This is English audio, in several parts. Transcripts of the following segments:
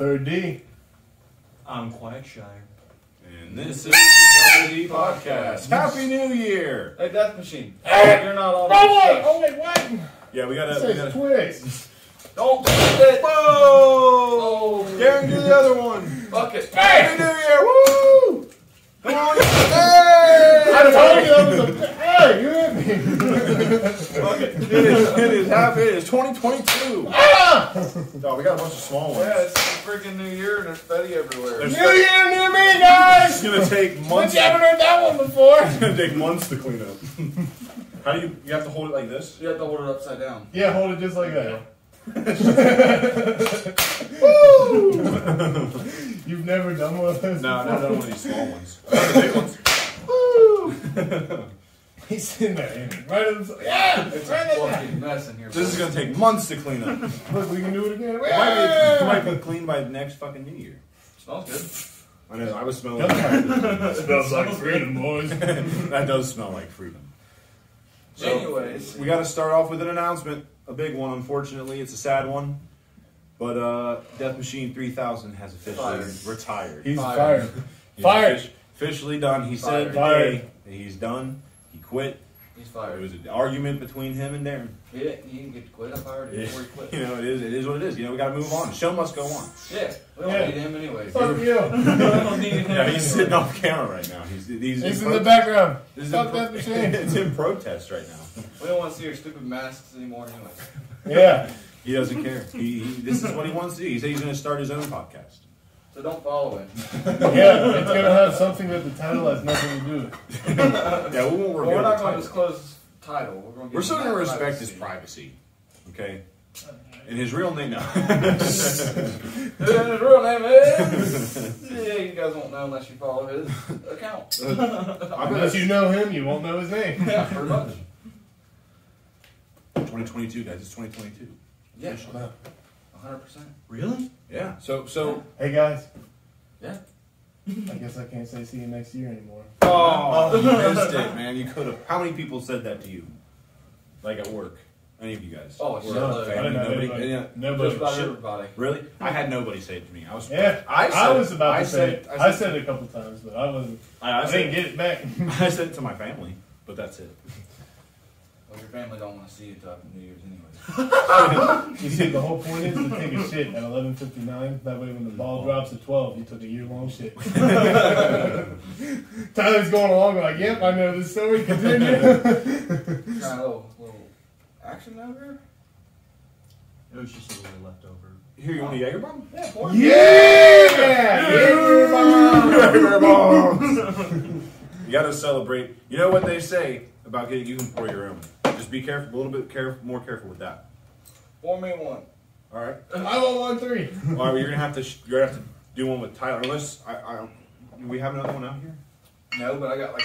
third D. I'm Quiet Shy. And this is the D Podcast. Happy New Year! Hey, Death Machine. Hey! You're not on Oh the wait, oh wait, what? Yeah, we gotta. This We gotta Twix. Don't oh. do it. Whoa! Oh, Darren, do the other one. Fuck it. Happy New Year! Woo! Come on! Hey! I told you that was a. Hey, you hit me. Fuck it. It is, it is happy. It is 2022. ah! Oh, we got a bunch of small ones. Yeah, it's a freaking New Year and there's Betty everywhere. There's- New Year, new me, guys. It's gonna take But months. you haven't heard that one before. It's gonna take months to clean up. How do you? You have to hold it like this. You have to hold it upside down. Yeah, hold it just like that. You've never done one of those? No, I've never done one of these small ones. The big ones. Woo! He's sitting there, right at the Yeah, It's right a at that. fucking mess in here. This is gonna take months to clean up. It Look, we can do it again. might be, it might be clean by the next fucking New Year. Smells good. I know. I was smelling. Smells like freedom, boys. that does smell like freedom. So, Anyways, we got to start off with an announcement. A big one, unfortunately. It's a sad one. But uh, Death Machine 3000 has officially Fired. retired. He's Fired. fired. He's fired. Officially done. He said Fired. today that he's done. He quit. he's fired. It was an argument between him and Darren. He didn't, he didn't get to quit. I fired him before he quit. You know, it is. It is what it is. You know, we got to move on. The show must go on. Yeah, we don't Yeah. need him anyway. Fuck you. we don't need him Yeah, he's sitting off camera right now. He's he's, He's in pro- the background. This is Fuck in pro- that machine. it's in protest right now. We don't want to see your stupid masks anymore anyway. Yeah. He doesn't care. He, he this is what he wants to do. He said he's going to start his own podcast. So don't follow it. Yeah, it's gonna have something that the title has nothing to do with. Yeah, we won't well, we're not the going title. to disclose his title. We're going to We're still going to respect his privacy. Okay. And his real name, no. His real name is. yeah, you guys won't know unless you follow his account. I Unless you know him, you won't know his name. yeah, pretty much. 2022, guys. It's 2022. Yeah, 100%. Really? Yeah. So so. Hey guys. Yeah. I guess I can't say see you next year anymore. Oh, oh you missed it, man. You could have. How many people said that to you? Like at work? Any of you guys? Oh, Work, shit. No, I family, didn't have nobody. anybody. Yeah. Just Nobody. about Shit. everybody. Really? I had nobody say it to me. I was. Yeah, I, I, was about I to say it. I said it a couple times, but I wasn't. I, I, I didn't said, get it back. I said it to my family, but that's it. Well, your family don't want to see you till after New Year's anyway. You see, the whole point is to take a shit at 11:59. That way, when the ball drops at 12, you took a year long shit. Tyler's going along like, "Yep, I know this story. Continue." Trying a little, little action over here? It was just a little leftover. Here, you want a Jaeger bomb? Yeah, boy. yeah! You got to celebrate. You know what they say about getting. You can pour your own. Just be careful, a little bit careful, more careful with that. Pour me one. All right. I want one three. All right. Well, you're gonna have to. sh- You're gonna have to do one with Tyler. Unless I. I we have another one out here? No, but I got like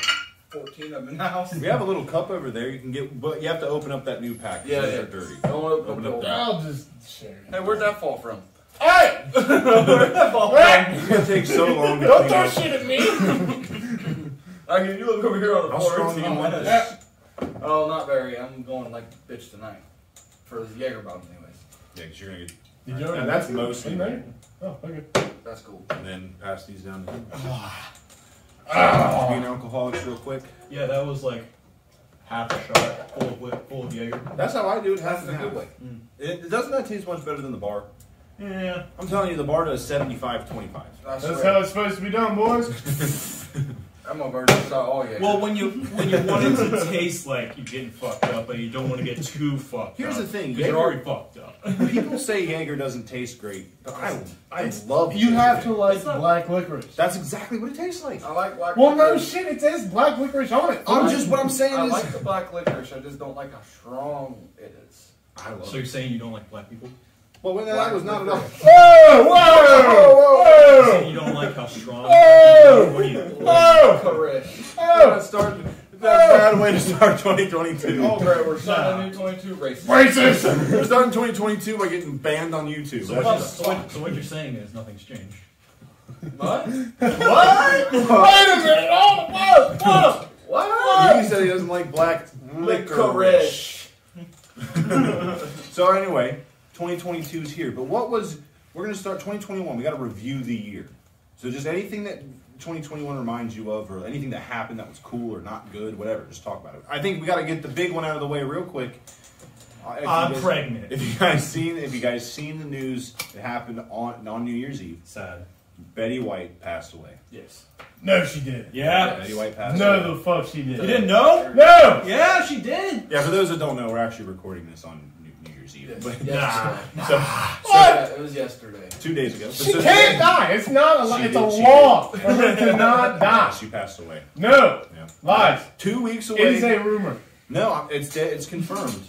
14 of them in the house. We have a little cup over there. You can get, but you have to open up that new pack. Yeah, Those yeah. are dirty. Don't open, Open up up the that. I'll just share. Hey, where'd that fall from? Hey! Where'd that fall Hey! It's gonna take so long to Don't clean throw shit at me! I mean, you look over here on the floor. How strong and do you want oh, this? Head. Oh, not very. I'm going like bitch tonight. For the Jaeger bombs, anyways. Yeah, because you're gonna get. Did you Yeah, already that's make it? mostly Ain't right. Oh, okay. That's cool. And then pass these down to him. Ah. Being alcoholics real quick. Yeah, that was like half a shot full of whip, full of Jaeger. That's how I do it. That's Half the and good half. way. It, doesn't that taste much better than the bar? Yeah. I'm telling you, the bar does 75 25. I That's swear. how it's supposed to be done, boys. I'm a virgin, so all oh, Jaeger. Well, when you when you want it to taste like you're getting fucked up, but you don't want to get too fucked Here's up. Here's the thing, Jaeger- you're already fucked up. People say Jaeger doesn't taste great, but I, I love You Jaeger. have to like not- black licorice. That's exactly what it tastes like. I like black Well, no shit, it says black licorice on it. I'm just, what I'm saying I is. like the black licorice. I just don't like how strong it is. I love it. So you're saying you don't like black people? Well, when that Black was not at all. licorice. Whoa! Whoa! You're Whoa! saying you don't like how strong? Oh! What do you? Whoa! Licorice. Oh! That's start, that's a bad way to start 2022. Oh, great. We're starting a new 22 race. Racist! We're starting 2022 by getting banned on YouTube. So what, just- so, what, so what you're saying is nothing's changed. What? What? Wait a minute! Oh, whoa! Whoa! What? he said he doesn't like black Licorice. so anyway, 2022 is here. But what was we're gonna start 2021. We got to review the year. So just anything that 2021 reminds you of, or anything that happened that was cool or not good, whatever. Just talk about it. I think we got to get the big one out of the way real quick. Uh, I'm guys- pregnant. If you guys seen, if you guys seen the news that happened on on New Year's Eve, Sad. Betty White passed away. Yes. No, she did. Yeah. Betty White passed away. No, the fuck she did. You didn't know? No. Yeah, she did. Yeah, for those that don't know, we're actually recording this on New, New Year's Eve. But, Yesterday. so, Yeah, it was yesterday. two days ago. She So- can't die. It's not a. li- She It's a did, she law for her to not die. she passed away. No. Yeah. Lies. Two weeks away. is a rumor. no, it's de- it's confirmed.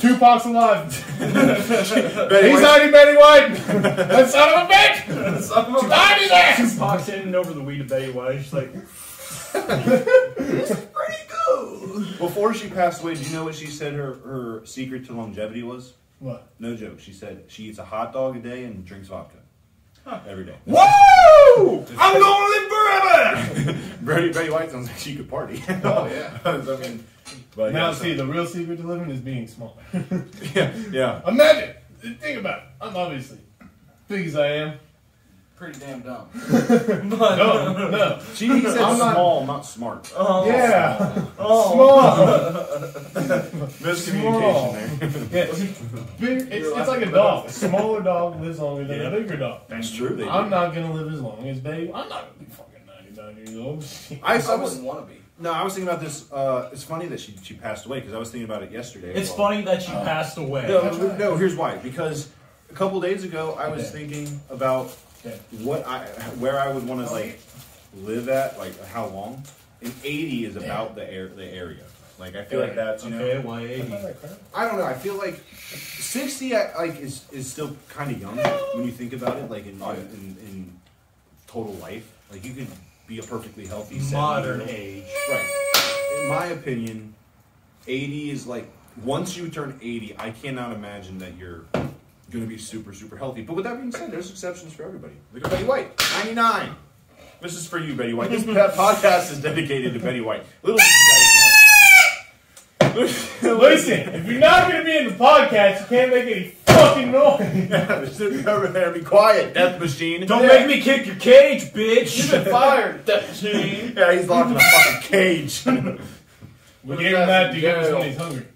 Tupac's alive. Betty He's White- not even Betty White. that son of a bitch. Some of Died his ass. Pops in over the weed of Betty White. She's like, This is pretty good. Before she passed away, do you know what she said her, her secret to longevity was? What? No joke. She said she eats a hot dog a day and drinks vodka every day. Woo! I'm gonna live forever. Betty, Betty White sounds like she could party. Oh, yeah. I mean, but Now, yeah, so- see, the real secret to living is being small. yeah, yeah. Imagine. Think about it. I'm obviously big as I am. Pretty damn dumb. No, no. She he said I'm small, not smart. Oh. Yeah. Oh. Small. Miscommunication there. Yeah. Big, it's, it's like a dog. A smaller dog lives longer than Yeah. a bigger dog. That's true. They I'm do. not gonna live as long as Betty. I'm not gonna be fucking 99 years old. I, I I was wouldn't want to be. no, I was thinking about this. Uh, it's funny that she she passed away because I was thinking about it yesterday. It's well. funny that she passed away. No, no. Here's why. Because a couple days ago, I was Okay. thinking about Okay. what I where I would want to oh, like live at, like how long. And 80 is about the air the area. Like I feel like that's you know. Okay, why 80? I don't know. I feel like 60 I- like is is still kind of young when you think about it. Like in, oh, in in total life, like you could be a perfectly healthy 70 Modern year old. age. Right. In my opinion, 80 is like once you turn 80, I cannot imagine that you're going to be super super healthy. But with that being said, there's exceptions for everybody. Look at Betty White, 99. This is for you, Betty White. This podcast is dedicated to Betty White. Little did you guys know. Listen, if you're not gonna be in the podcast, you can't make any fucking noise. Yeah, sit over there be quiet, Death Machine. Don't make me kick your cage, bitch. You've been fired, Death Machine. Yeah, he's locked in a fucking cage. we're We gave him that to give us when he's hungry.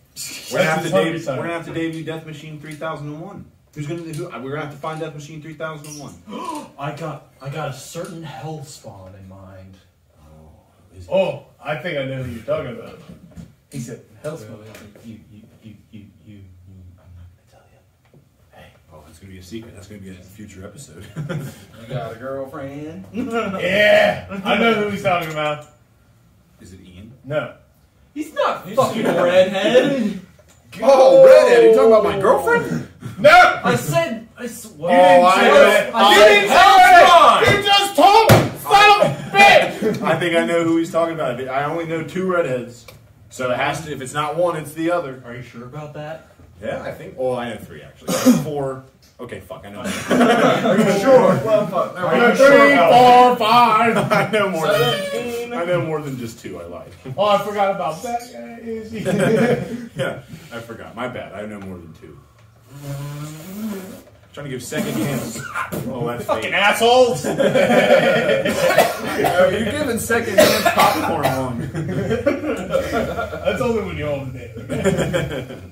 gonna have to debut, we're gonna have to debut Death Machine 3001. Who's gonna? Who, uh, we're gonna have to find Death Machine 3001. I got I got a certain hell spawn in mind. Oh, oh, I think I know who you're talking about. He said, Hellspawn. You, you, you, you, you, you, I'm not gonna tell you. Hey. Oh, that's gonna be a secret. That's gonna be a future episode. You got a girlfriend? Yeah, I know who he's talking about. Is it Ian? No. He's not he's fucking redhead. Oh, redhead! You talking about my girlfriend? No! I said, I s- what? You didn't oh, say that. I You said didn't say hell that. You just told me! Son of a bitch! I think I know who he's talking about. I only know two redheads, so it has to. If it's not one, it's the other. Are you sure about that? Yeah, I think. Well, I know three actually. Four. Okay, fuck. I know. Are you sure? Well, fuck. Never Are you mind. three, four, five. I know more. Than, Seventeen. I know more than just two. I lied. Oh, I forgot about that guy. Is he? Yeah, I forgot. My bad. I know more than two. Trying to give second chance. Oh, that's Fucking fake. assholes! You're giving second chance popcorn long. That's only when you're over there.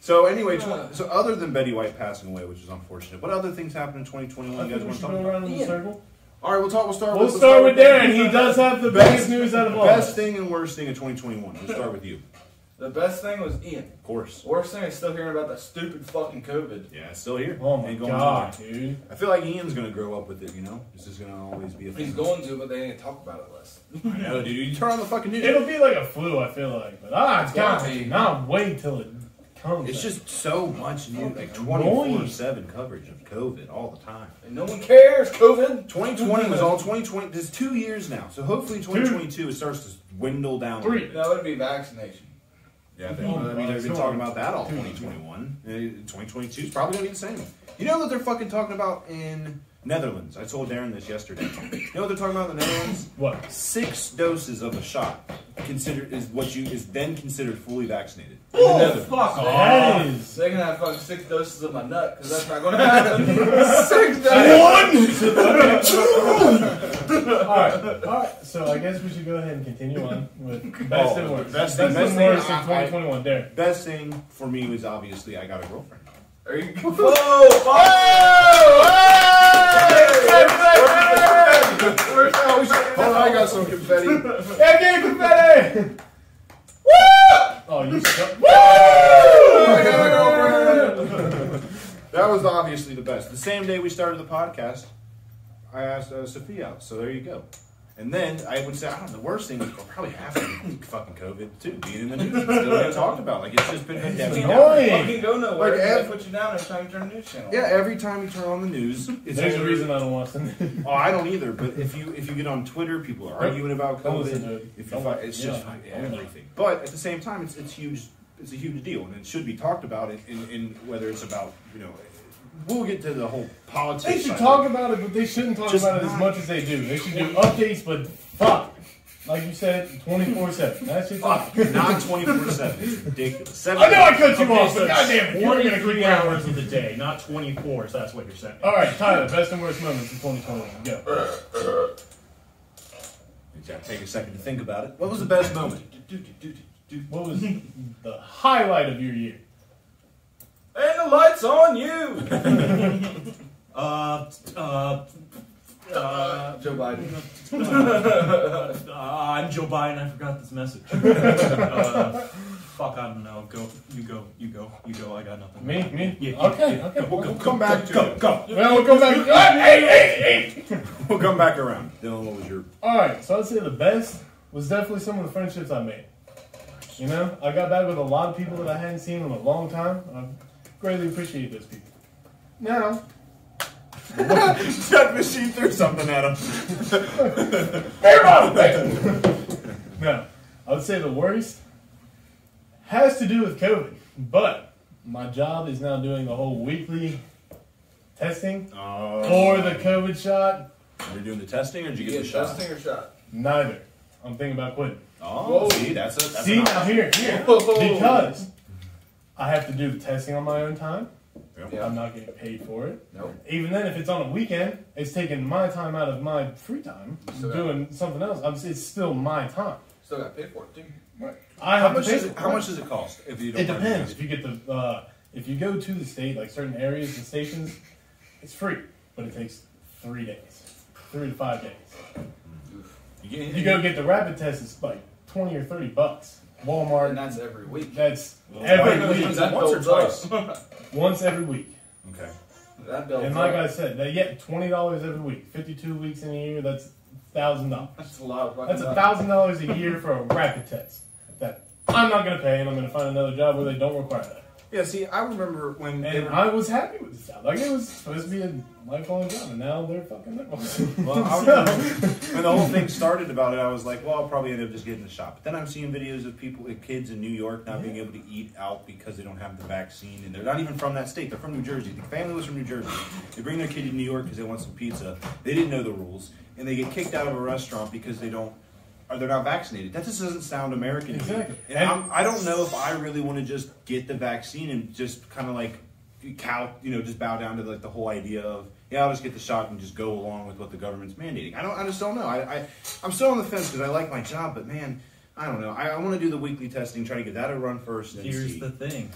So anyway, tw- so other than Betty White passing away, which is unfortunate, what other things happened in 2021? You guys want to talk about? around in a Ian. circle. All right, we'll talk. We'll start. We'll with, start with Darren. He does have the Best- biggest news out of all. Best thing and worst thing in 2021. We'll start with you, The best thing was Ian. of course. Worst thing is still hearing about that stupid fucking COVID. Yeah, it's still here. Oh my Ain't going god, nowhere. dude. I feel like Ian's gonna grow up with it. You know, this is gonna always be a thing. He's going to, but they ain't talk about it less. I know, dude. You turn on the fucking news. It'll be like a flu, I feel like. But ah, it's It's gotta gotta be. be. Not wait till it comes. It's just so much new, like Annoying. 24/7 coverage of COVID all the time. And no one cares, COVID. 2020 was all 2020. There's two years now, so hopefully 2022 it starts to dwindle down. a Three. little bit. No, it'd be vaccination. Yeah, they, Oh, I mean, they've been talking about that all 2021. Uh, 2022 is probably gonna be the same. You know what they're fucking talking about in Netherlands. I told Darren this yesterday. You know what they're talking about in the Netherlands? What? Six doses of a shot considered is what you is then considered fully vaccinated. In the Oh, fuck That off. is. They can have fucking six doses of my nut, because that's not going to happen. six doses. One. Alright, alright. So I guess we should go ahead and continue on with best Oh, and worst. best best, thing- and best worst thing in I- I- 2021. Derek. Best thing for me was obviously I got a girlfriend. Are you? Whoa! Hold on, I got some confetti. Yeah, get confetti! Oh, you suck. That was obviously the best. The same day we started the podcast, I asked uh, Sophia out. So there you go. And then I would say, I don't know, the worst thing was probably half of it, fucking COVID too, being in the news. It's still getting talked about. Like it's just been a Debbie Downer. annoying. Fucking go nowhere. Like, Like, ev- put you down every time you turn the news channel. Yeah, every time you turn on the news, it's There's a reason I don't watch the news. Oh, I don't either. But if you if you get on Twitter, people are arguing about Don't listen to COVID. it. If you Don't- find, it's just yeah. everything. But at the same time, it's it's huge. It's a huge deal, and it should be talked about. In, in, in whether it's about you know, we'll get to the whole politics. They should talk of it. about it, but they shouldn't talk Just about it as much as they do. They should do updates, but fuck. Like you said, 24 7. That's your Fuck, not twenty four seven. It's ridiculous. Seven I know I cut you Okay, off, so but goddamn it, you were gonna 43 keep hours of the day, not 24, so that's what you're saying. Alright, Tyler, best and worst moments in 2021. Go. You gotta take a second to think about it. What was the best moment? What was the highlight of your year? And the lights on you. Uh, uh, uh, Joe Biden. uh, I'm Joe Biden. I forgot this message. uh, fuck, I don't know. Go, you go, you go, you go. I got nothing. Me? Me? Yeah, yeah, okay, yeah. okay. We'll, we'll come back to Go, go. Well, we'll go back. Hey, hey, hey. We'll come back around. Dylan, what was your? Alright, so I'd say the best was definitely some of the friendships I made. You know, I got back with a lot of people that I hadn't seen in a long time. I greatly appreciate those people. Now, That machine threw something at him. no, I would say the worst has to do with COVID, but my job is now doing the whole weekly testing Oh. for the COVID shot. You're doing the testing, or did you You get get the shot? testing or shot? Neither. I'm thinking about quitting. Oh, Whoa. see, that's a that's See now here, here, Whoa. because I have to do the testing on my own time. Yeah. I'm not getting paid for it. Nope. Even then, if it's on a weekend, it's taking my time out of my free time So- doing something else. I'm, it's still my time. Still got to pay for it too. I How have much does it? How much does it cost? If you don't It depends. If you get the uh, if you go to the state, like certain areas and stations, it's free, but it takes three days, three to five days. You, get, You go get the rapid test, it's like twenty or thirty bucks. Walmart, And that's every week. that's Well, every why- week, That Once or twice? once every week. Okay. That builds And like up. I said, they get twenty dollars every week. Fifty-two weeks in a year, that's thousand dollars. That's a lot of That's a thousand dollars a year for a rapid test that I'm not gonna pay, and I'm gonna find another job where they don't require that. Yeah. See, I remember when. And were- I was happy with the job. Like it was supposed to be a lifelong job, and now they're fucking. Well, I remember when the whole thing started about it, I was like, well, I'll probably end up just getting the shot. But then I'm seeing videos of people, like kids in New York, not being able to eat out because they don't have the vaccine, and they're not even from that state. They're from New Jersey. The family was from New Jersey. They bring their kid to New York because they want some pizza. They didn't know the rules, and they get kicked out of a restaurant because they don't. Or they're not vaccinated. That just doesn't sound American to me. Exactly. And I'm, I don't know if I really want to just get the vaccine and just kind of like cow, you know, just bow down to like the whole idea of yeah, I'll just get the shot and just go along with what the government's mandating. I don't, I just don't know. I, I I'm still on the fence because I like my job, but man, I don't know. I, I want to do the weekly testing, try to get that a run first. And Here's see. the thing.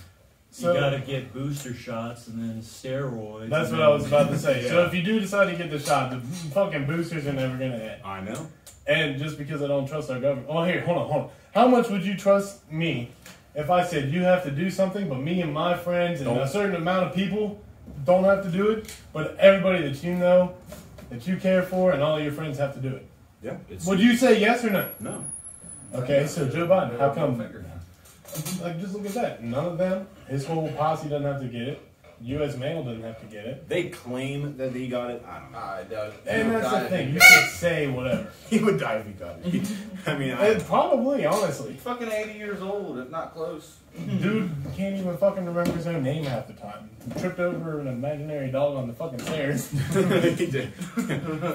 So- you gotta get booster shots and then steroids. That's what I was about to say. So if you do decide to get the shot, the fucking boosters are never gonna hit. I know. And just because I don't trust our government. Oh, here, hold on, hold on. How much would you trust me if I said you have to do something, but me and my friends and Don't. a certain amount of people don't have to do it, but everybody that you know, that you care for, and all your friends have to do it? Yeah. It's, Would you say yes or no? No. Okay, so Joe Biden, how come? Like, just look at that. None of them, his whole posse doesn't have to get it. U.S. mail doesn't have to get it. They claim that he got it. I don't know. I doubt it. And that's the thing. You can say whatever. He would die if he got it. I mean, I, probably, honestly, Fucking 80 years old, if not close. dude can't even fucking remember his own name half the time. He tripped over an imaginary dog on the fucking stairs. he did.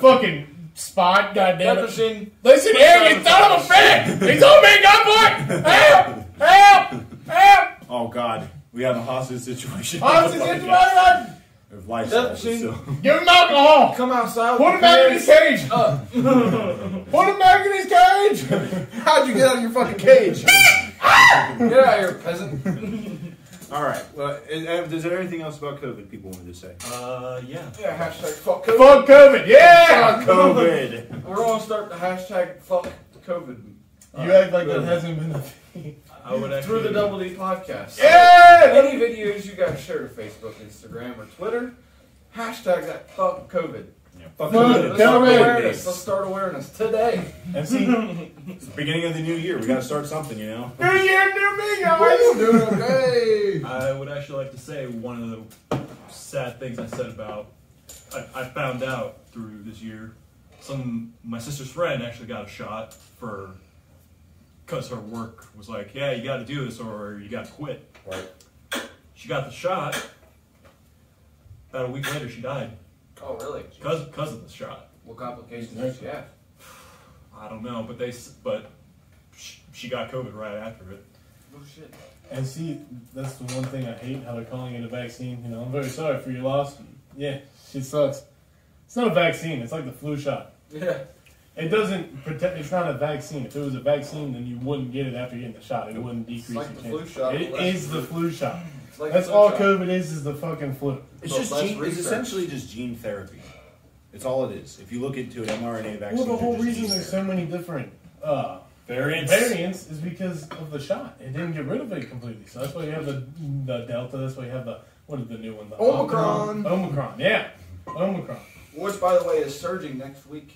fucking spot, goddamn That it. machine. Listen here, you son of a bitch! He's on me, gunpoint! Help! Help! Help! Oh God, we have a hostage situation. Hostage situation! Of lifestyle, That machine- so- Give him alcohol! Come outside. Put him back in his cage! Up. Put him back in his cage! How'd you get out of your fucking cage? Get out of here, peasant. All right. Well, is, uh, is there anything else about COVID people wanted to say? Uh, yeah. Yeah, hashtag fuck COVID. Fuck COVID, yeah! COVID. We're gonna start the hashtag fuck COVID. You act like that hasn't been a thing. I would actually. Through the Double D podcast. Yeah! Any videos you guys share to Facebook, Instagram, or Twitter, hashtag that fuck COVID. Yeah, fuck Fuck COVID. Let's start awareness. Let's start awareness today. And see, It's the beginning of the new year. We got to start something, you know. New year, new me, guys! doing okay. I would actually like to say one of the sad things I said about I, I found out through this year. Some my sister's friend actually got a shot for because her work was like, yeah, you got to do this or you got to quit. Right. She got the shot. About a week later, she died Oh, really? because because of the shot. What complications did she have? I don't know, but they but sh- she got COVID right after it. Oh, shit. And see, that's the one thing I hate how they're calling it a vaccine. You know, I'm very sorry for your loss. Yeah, shit sucks. It's not a vaccine. It's like the flu shot. Yeah. It doesn't protect. It's not a vaccine. If it was a vaccine, then you wouldn't get it after getting the shot. It wouldn't decrease like your the flu chance. shot, It but less is the flu. flu shot. Like That's all shot. COVID is. Is the fucking flu. It's But just less gene, it's essentially just gene therapy. It's all it is. If you look into it, mRNA vaccine, Well, the whole reason gene there's so many different uh, Variants. variants is because of the shot. It didn't get rid of it completely. So that's why you have the the Delta. That's why you have the what is the new one? The Omicron. Omicron. Yeah. Omicron. Which, by the way, is surging next week.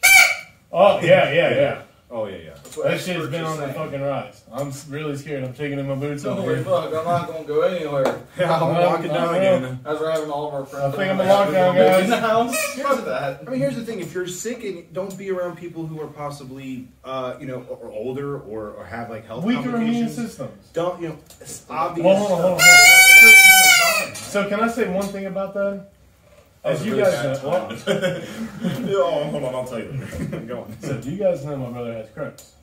Oh yeah, yeah, yeah. Oh yeah, yeah. That shit's been on the saying. fucking rise. I'm s- really scared. I'm taking in my boots Don't over worry, here. fuck, I'm not gonna go anywhere. Yeah, I'm Well, locking I down don't again. As we're having all of our friends. I think I'm a in the house, lockdown, we're guys. In the house. Fuck that. I mean, here's the thing: if you're sick, and don't be around people who are possibly, uh, you know, or, or older or, or have like health Weaker immune complications. systems. Don't you know? It's obvious. Well, hold on, hold on, hold on. So can I say one thing about that? That As you guys bad know, time. oh, hold on, I'll tell you. Go on. so do you guys know my brother has Crohn's?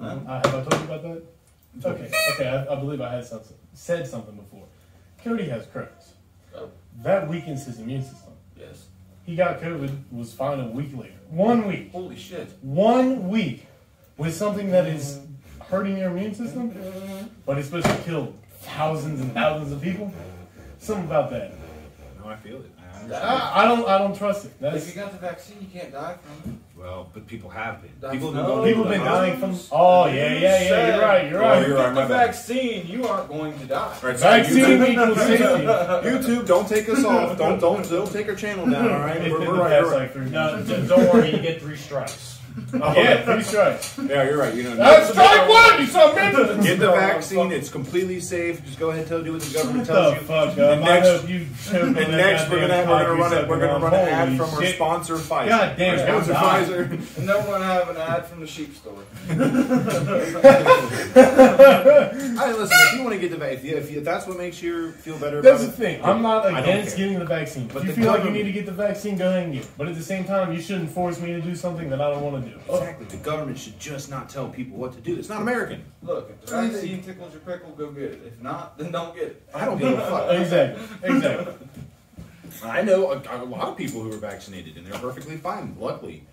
Huh? Uh, have I told you about that? Okay, okay. I, I believe I had something said something before. Cody has Crohn's. Oh. That weakens his immune system. Yes. He got COVID, was fine a week later. One week. Holy shit. One week with something that is hurting your immune system, but it's supposed to kill thousands and thousands of people. Something about that. No, I feel it. I. I, I don't. I don't trust it. If you got the vaccine, you can't die from it. Well, but people have been. That's People have been no- going. people to been dying from. Oh yeah, yeah, yeah. You're right. You're Oh, right. If you you're get right, the my bad. vaccine, you aren't going to die. Right, so Vaccine YouTube, equals safety. YouTube, don't take us off. Don't don't don't take our channel down. All right, we're, we're right. We're right. like No, don't worry, you get three strikes. Oh, yeah, three strikes. Yeah, you're right. You know, That's strike one. You son of a bitch. get the vaccine. It's completely safe. Just go ahead and tell, do what the government tells you. fuck up? And I next- hope you And next, we're gonna goddamn we're gonna run it. We're gonna run an ad from our sponsor Pfizer. God damn it, sponsor Pfizer. And then we're going to have an ad from the sheep store. I listen. If you want to get the vaccine, if, you, if, that's what makes you feel better That's about the it, thing. I'm not I don't against care. getting the vaccine. But if you the feel like you government- need to get the vaccine, go ahead and get it. But at the same time, you shouldn't force me to do something that I don't want to do. Exactly. Oh. The government should just not tell people what to do. It's not American. Look, if the vaccine tickles your pickle, go get it. If not, then don't get it. I don't give a fuck. Exactly. Exactly. I know a, a lot of people who are vaccinated and they're perfectly fine, luckily.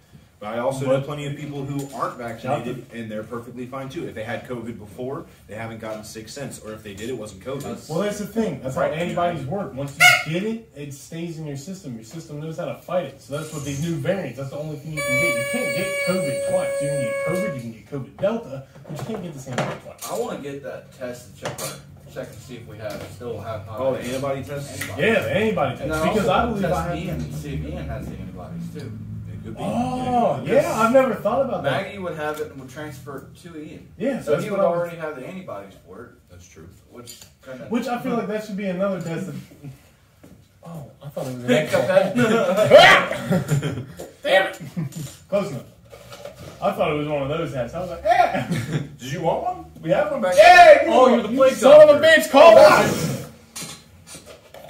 But I also know plenty of people who aren't vaccinated and they're perfectly fine too. If they had COVID before, they haven't gotten sick since, or if they did, it wasn't COVID. Well, that's the thing. That's how Right. antibodies work. Once you get it, it stays in your system. Your system knows how to fight it. So that's what these new variants. That's the only thing you can get. You can't get COVID twice. You can get COVID. You can get COVID Delta, but you can't get the same thing twice. I want to get that test to check our, check and see if we have still have. Oh, the antibody test? Antibodies. Yeah, the antibody test. And then Because also I believe test I have. Ian and see if Ian has the antibodies too. It. Oh, yeah. I've never thought about that. Maggie would have it and would transfer it to Ian. Yeah, so So he would I was- already have the antibodies for it, That's true. which kind of. Which I feel like that should be another test. That, Oh, I thought it was an actual. Damn it! Close enough. I thought it was one of those hats. I was like, yeah, Did you want one? We have one back yeah. Oh, you're the you plate son of a bitch. Call oh, us.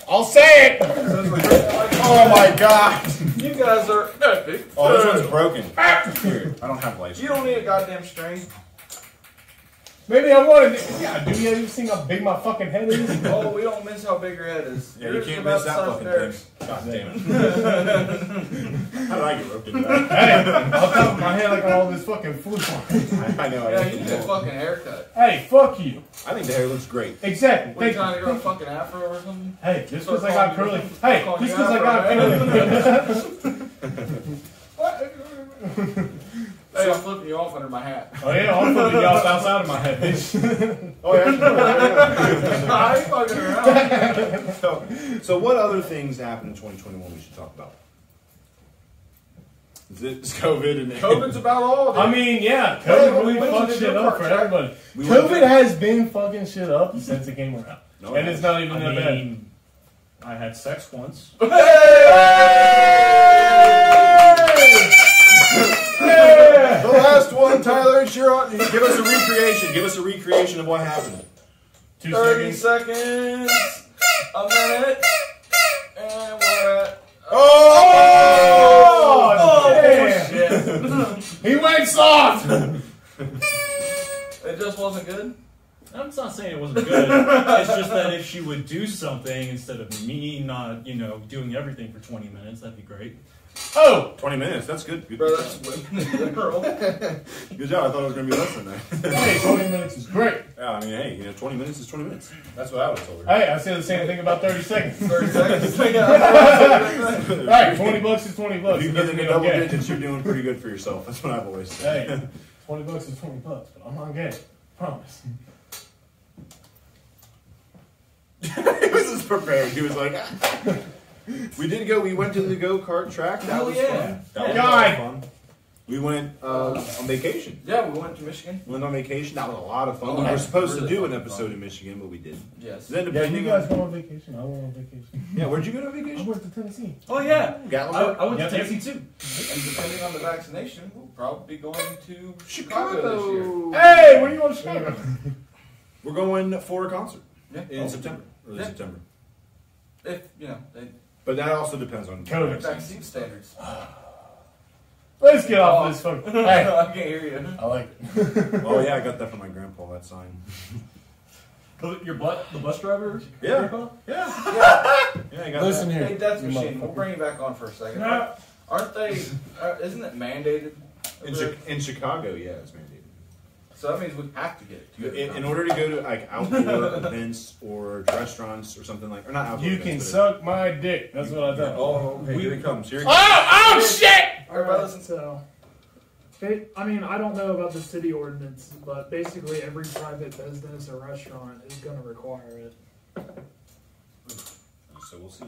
I'll say it. Oh my god! You guys are epic. Oh, this one's uh, broken. Ah! Here, I don't have lights. You don't need a goddamn string. Maybe I wanted. it. Yeah, do you ever seen how big my fucking head is? Oh, we don't miss how big your head is. Yeah, you Yours is can't about miss the that size fucking of Derek's. thing. God damn it. How did I get roped into that? hey, on top of my head, like all this fucking food. I know. I, Yeah, you need a fucking haircut. hey, fuck you. I think the hair looks great. Exactly. What, you trying to you. grow a fucking afro or something? Hey, just because I got curly. Hey, calling just because I got Afro, curly. Hey, I'm flipping you off under my hat. Oh yeah, I'm flipping you off outside of my hat, bitch. Oh yeah. I ain't fucking around. so, so what other things happened in 2021 we should talk about? Is it it's COVID and COVID's about all. I mean, yeah, COVID we really fucked shit up for everybody. We COVID has been fucking shit up since it came around, No, and it's not even I that bad. I had sex once. Yeah. The last one, Tyler, it's your on. Give us a recreation. Give us a recreation of what happened. Two 30 seconds. seconds, a minute, and we're at. Oh, Oh, damn. Oh, shit. He went soft. It just wasn't good. I'm not saying it wasn't good. it's just that if she would do something instead of me not, you know, doing everything for 20 minutes, that'd be great. Oh, 20 minutes. That's good. Good, Bro, that's women in good job. I thought it was going to be less than that. hey, 20 minutes is great. yeah, I mean, hey, you know, 20 minutes is 20 minutes. That's what I would have told her. Hey, I said the same thing about 30 seconds. 30 seconds. Yeah. All right, 20 bucks is 20 bucks. If you It get doesn't into mean double I'm digits, you're doing pretty good for yourself. That's what I've always said. Hey, 20 bucks is 20 bucks, but I'm not gay. Promise. he was just prepared. He was like, we did go. We went to the go kart track. That Hell was yeah. fun. That was a lot of fun. We went uh, on vacation. yeah, we went to Michigan. We went on vacation. That was a lot of fun. Oh, we were supposed really to do an fun. episode in Michigan, but we didn't. Yes. Then Yeah, depending you guys on, went on vacation. I went on vacation. yeah, where'd you go to I vacation? went to Tennessee. Oh, yeah. I, Gatlinburg. I went Yep, to. Tennessee too. And depending on the vaccination, we'll probably be going to Chicago, this year. Hey, where do you going to Chicago? We're going for a concert Yeah. in Oh. September. Early Yeah. September. If, you know, they, But that also depends on COVID. vaccine standards. Let's get off this fucking. Hey, I can't hear you. I like it. Oh yeah, I got that from my grandpa. That sign. Your butt, the bus driver? Yeah. Grandpa? Yeah, yeah, I got Listen that. here. Hey, Death Machine, we'll motherfucker. bring you back on for a second. No. Aren't they, uh, isn't it mandated? In, Chi- in Chicago, yeah, it's mandated. So that means we have to get it. to In, in order to go to like outdoor events or restaurants or something like, or not outdoor You events, can but- suck my dick. That's what I thought. Oh, oh hey, here he comes. Here he Oh, comes. oh shit! Everybody listen. So, ba- I mean, I don't know about the city ordinance, but basically every private business or restaurant is going to require it. So we'll see.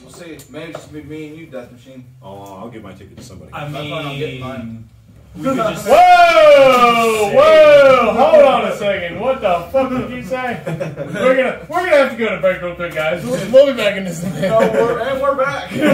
We'll see. Maybe just be me and you, Death Machine. Oh, I'll give my ticket to somebody. I I plan on getting mean, mine. We could just. Whoa! Whoa! Hold on a second. What the fuck did you say? We're gonna we're gonna have to go to break real quick, guys. We'll, we'll be back in just a minute. Oh, we're, and we're back. no,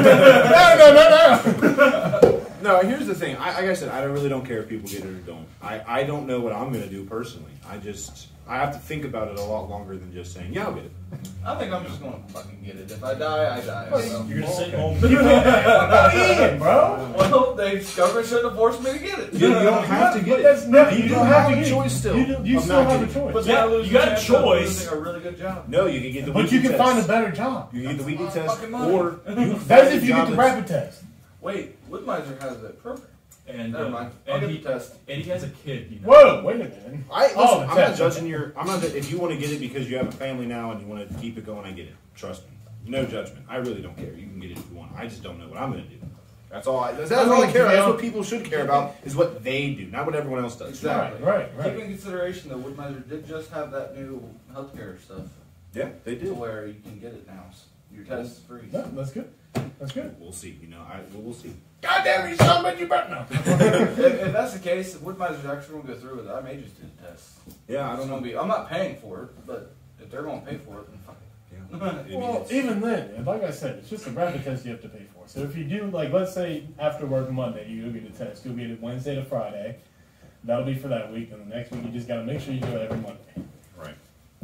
no, no, no. No, here's the thing. I, like I said, I really don't care if people get it or don't. I, I don't know what I'm gonna do personally. I just I have to think about it a lot longer than just saying yeah I'll get it. I think I'm just gonna fucking get it. If I die, I die. So. You're gonna sit home. I'm eating, bro. Well, the government shouldn't have forced me to get it. You, you don't have to get it. That's not, You you do don't have have a to get it. choice still You, do, you still not have a choice. But Yeah, lose you got a chance of choice. losing a really good job. No, you can get the But you can test. find a better job. You can get the weekly test, or you can That's if you job get the rapid test. Wait, Wood-Mizer has the program. And, Never uh, mind. I'll and, get he, the test. and he has a kid, you know. Whoa, wait a minute. I, listen, Oh, I'm not test. judging your. I'm not. If you want to get it because you have a family now and you want to keep it going, I get it. Trust me. No judgment. I really don't care. You can get it if you want. I just don't know what I'm going to do. That's all. I, that's, that's all I care about. That's what people should care about is what they do, not what everyone else does. Exactly. Right, right, right. Keep in consideration that Wood-Mizer did just have that new healthcare stuff Yeah, they to do. where you can get it now. Your test is free. No, that's good. That's good. We'll see. You know, I we'll, we'll see. God damn it, you son of a bitch, you better know. if, if that's the case, if Wood-Mizer's actually going to go through with it, I may just do the test. Yeah, I don't gonna know. be. I'm not paying for it, but if they're going to pay for it, then fuck it. Yeah. Well, even then, and like I said, it's just a rapid test you have to pay for. So if you do, like, let's say after work Monday, you go get a test. You'll get it Wednesday to Friday. That'll be for that week, and the next week you just got to make sure you do it every Monday. right.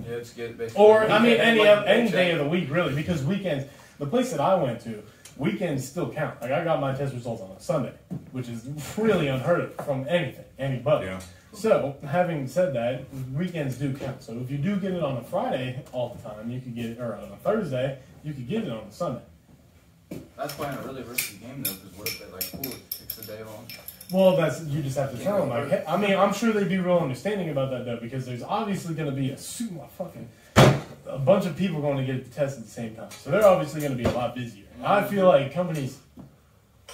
Yeah, just get basically. Or I mean, any any day of the week, really, because weekends. The place that I went to, weekends still count. Like I got my test results on a Sunday, which is really unheard of from anything, anybody. Yeah. So, having said that, weekends do count. So, if you do get it on a Friday all the time, you could get it, or on a Thursday, you could get it on a Sunday. That's playing a really risky game though, because what if they like, ooh, it takes a day long. Well, that's you just have to tell them. Like, I mean, I'm sure they'd be real understanding about that though, because there's obviously going to be a super fucking a bunch of people going to get the test at the same time. So they're obviously going to be a lot busier. I feel mm-hmm. like companies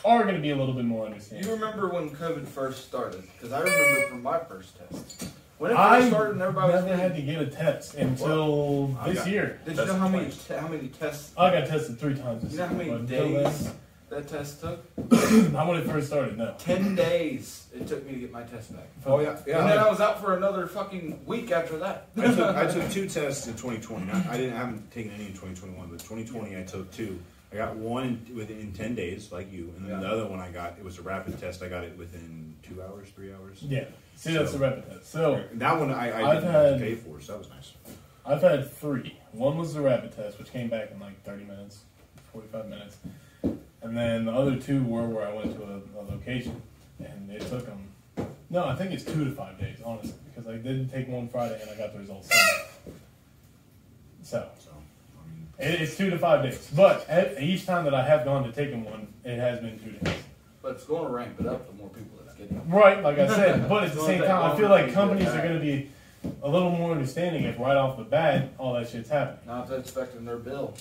are going to be a little bit more understanding. You remember when COVID first started? Because I remember from my first test. When it I first started and everybody was never had to get a test until I this got- year. Did you know how many how many tests I got tested three times this You know how many days that test took? then- not when it first started, no. Ten days it took me to get my test back. Oh yeah, yeah. and then I was out for another fucking week after that. I took, I took two tests in 2020. Not, I didn't I haven't taken any in 2021, but 2020 I took two. I got one within 10 days, like you, and then Yeah. the other one I got it was a rapid test. I got it within two hours, three hours. Yeah. See, that's So- the rapid test. So that one I, I I've didn't have had- to pay for, so that was nice. I've had three. One was the rapid test, which came back in like 30 minutes, 45 minutes. And then the other two were where I went to a, a location, and it took them. No, I think it's two to five days, honestly, because I did take one Friday and I got the results Sunday. So So I mean, it, it's two to five days. But at, each time that I have gone to taking one, it has been two days. But it's going to ramp it up the more people that's getting it. Right, like I said. But at the same time, I feel like companies are going to be a little more understanding if right off the bat all that shit's happening. Not if they're expecting their bill.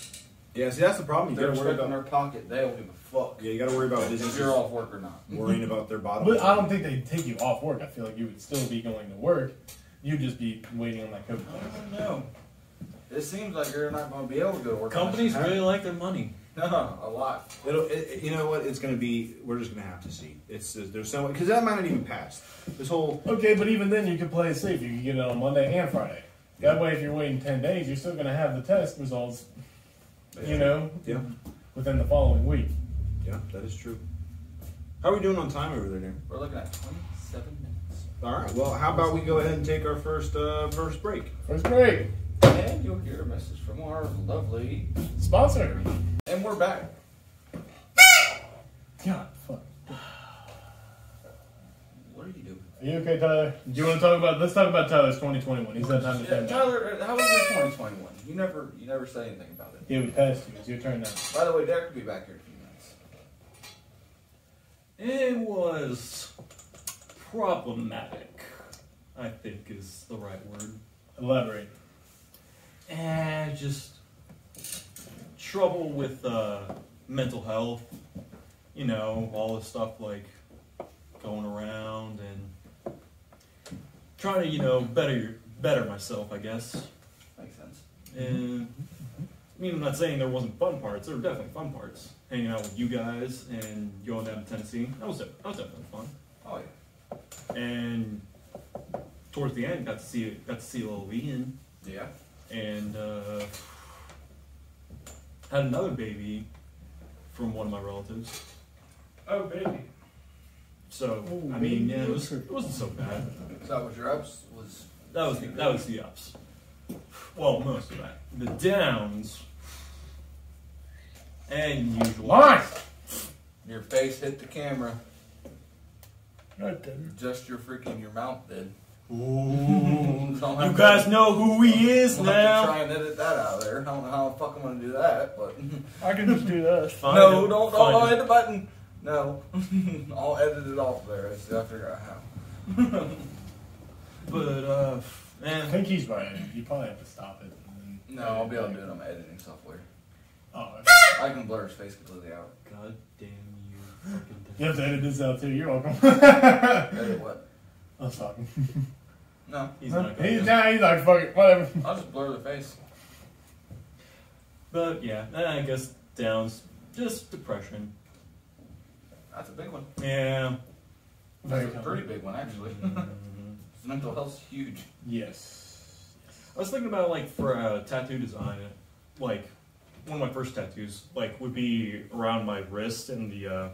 Yeah, see that's the problem. You they're got to worry expecting about their pocket, they don't give a fuck. yeah, you got to worry about If businesses you're off work or not. worrying about their bottom. But I line. don't think they'd take you off work. I feel like you would still be going to work. You'd just be waiting on that COVID I test. don't know. It seems like you're not going to be able to go to work. Companies unless you really like their money. No, a lot. It'll, it, it- you know what? It's going to be. We're just going to have to see. It's uh, there's so because that might not even pass. This whole Okay, but even then, you could play it safe. You could get it on Monday and Friday. That way, if you're waiting 10 days, you're still going to have the test results, you know, yeah within the following week. yeah that is true. How are we doing on time over there, Dan? We're looking at 27 minutes. All right. Well, how about we go ahead and take our first uh, first break? First break. And you'll hear a message from our lovely. Sponsor. And we're back. God, fuck. What are you doing? Are you okay, Tyler? Do you want to talk about? Let's talk about Tyler's 2021. He's had time to Yeah, think. Tyler, uh, how was your 2021? You never, you never say anything about it. Yeah, we passed you. It's your turn now. By the way, Derek will be back here in a few minutes. It was problematic, I think is the right word. Elaborate. And just trouble with uh, mental health. You know, all the stuff like going around and trying to, you know, better better myself, I guess. Makes sense. And I mean, I'm not saying there wasn't fun parts. There were definitely fun parts. Hanging out with you guys and going down to Tennessee. That was that was definitely fun. Oh yeah. And towards the end, got to see got to see a little Ian Yeah. and uh, had another baby from one of my relatives. Oh, baby. So Oh, I mean, baby. yeah, it, was, it wasn't so bad. So that was your ups? Was That was the, that was the ups. Well, most of that. The downs and usual. Mine. your face hit the camera? No, it didn't. Just your freaking your mouth did. Ooh. Don't You guys to- know who he is We'll have to now. try and edit that out of there. I don't know how the fuck I'm gonna do that, but I can just do this. Find no, it, don't don't it. hit the button. No, I'll edit it off there. I still have to figure out how. But uh, I think he's right. You probably have to stop it. and No, I'll be able to do it on my editing software. Oh, I can blur his face completely out. God damn you, fucking. you have to edit this out too. You're welcome. Edit what? I was talking. No, He's not He's, gonna. nah, he's like, fuck it, whatever. I'll just blur the face. But yeah, I guess downs, just depression. That's a big one. Yeah. Very That's a pretty big one, actually. Mhm. Mental health's huge. Yes. I was thinking about like for uh, tattoo design. like one of my first tattoos, like would be around my wrist and the uh,